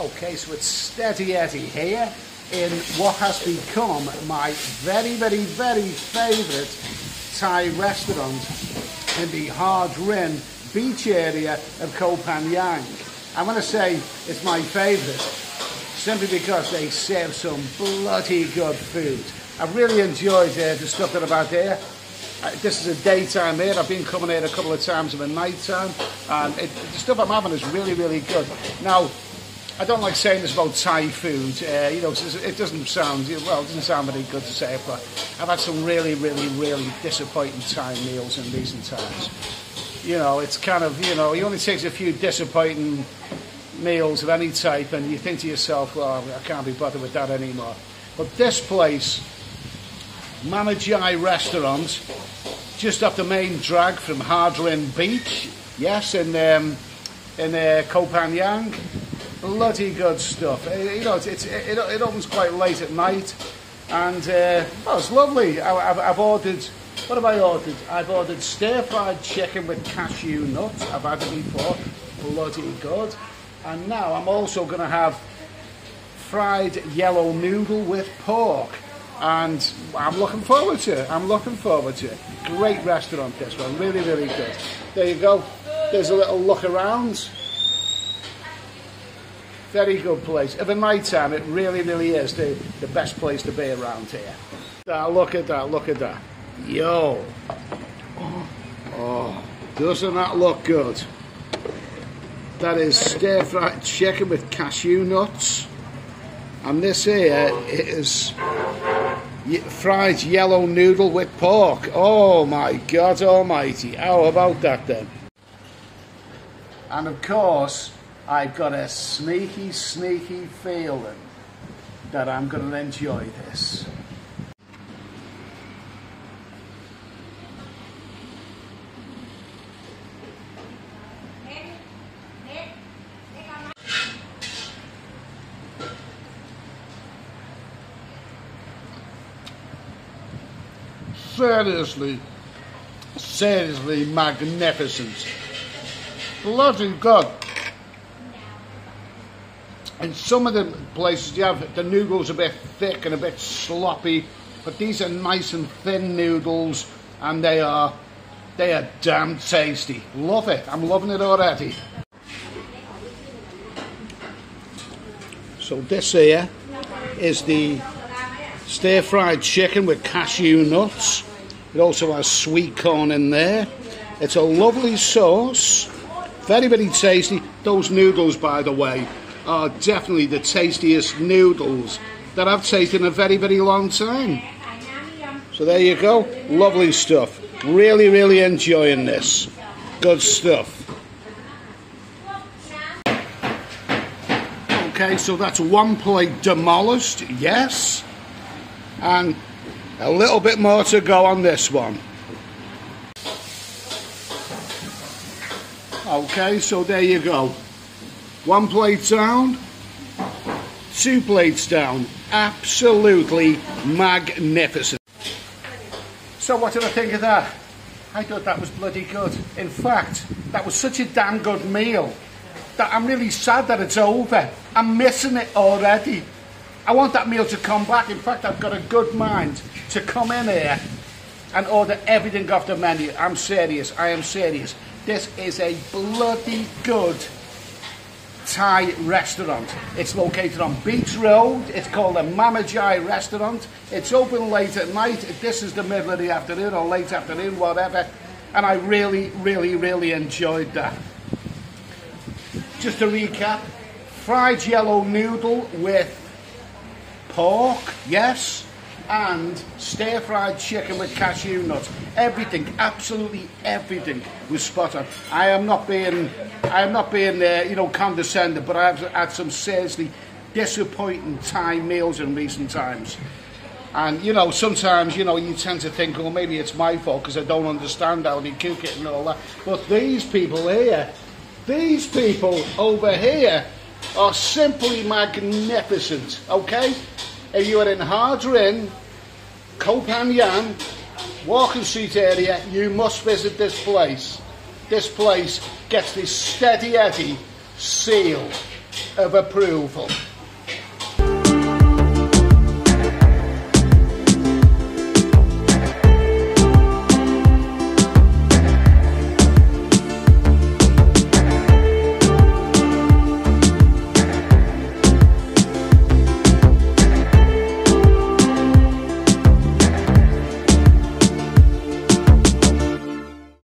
Okay, so it's Steady Eddy here in what has become my very, very, very favourite Thai restaurant in the Haad Rin beach area of Koh Phangan. I'm going to say it's my favourite simply because they serve some bloody good food. I've really enjoyed uh, the stuff that I've had here. Uh, this is a daytime here. I've been coming here a couple of times in the night time, and it, the stuff I'm having is really, really good. Now, I don't like saying this about Thai food. Uh, you know, it doesn't sound well. It doesn't sound very good to say it, but I've had some really, really, really disappointing Thai meals in recent times. You know, it's kind of you know, it only takes a few disappointing meals of any type, and you think to yourself, "Well, I can't be bothered with that anymore." But this place, Mama Jai Restaurant, just off the main drag from Haad Rin Beach, yes, in um, in uh, Koh Phangan bloody good stuff. Uh, you know, it's, it's, it, it opens quite late at night, and uh, it's lovely. I, have I've ordered. What have I ordered? I've ordered stir fried chicken with cashew nuts. I've had it before, bloody good. And now I'm also going to have fried yellow noodle with pork. And I'm looking forward to it. I'm looking forward to it. Great restaurant, this one. Really, really good. There you go. There's a little look around. Very good place. At the night time, it really, really is the, the best place to be around here. Now, look at that, look at that. Yo. Oh, oh, doesn't that look good? That is stir fried chicken with cashew nuts. And this here is fried yellow noodle with pork. Oh my God almighty. How about that then? And of course, I've got a sneaky, sneaky feeling that I'm going to enjoy this. Seriously, seriously magnificent. Bloody God in some of the places you have the noodles a bit thick and a bit sloppy, but these are nice and thin noodles and they are they are damn tasty. Love it. I'm loving it already. So this here is the stir fried chicken with cashew nuts. It also has sweet corn in there. It's a lovely sauce. Very, very tasty. Those noodles, by the way, are definitely the tastiest noodles that I've tasted in a very, very long time. So there you go. Lovely stuff. Really, really enjoying this. Good stuff. Okay, so that's one plate demolished, yes. And a little bit more to go on this one. Okay, so there you go. One plate down, two plates down. Absolutely magnificent. So what did I think of that? I thought that was bloody good. In fact, that was such a damn good meal that I'm really sad that it's over. I'm missing it already. I want that meal to come back. In fact, I've got a good mind to come in here and order everything off the menu. I'm serious. I am serious. This is a bloody good Thai restaurant. It's located on Beach Road. It's called the Mama Mamajai Restaurant. It's open late at night. This is the middle of the afternoon or late afternoon, whatever. And I really, really, really enjoyed that. Just to recap, fried yellow noodle with pork, yes, and stir fried chicken with cashew nuts. Everything, absolutely everything was spot on. I am not being, I am not being, uh, you know, condescending, but I've had some seriously disappointing Thai meals in recent times. And you know, sometimes you know you tend to think, well, maybe it's my fault because I don't understand how they cook it and all that. But these people here, these people over here, are simply magnificent. Okay, if you are in Haad Rin, Koh Phangan, Walking Street area, you must visit this place. This place gets this steady Eddy seal. of approval.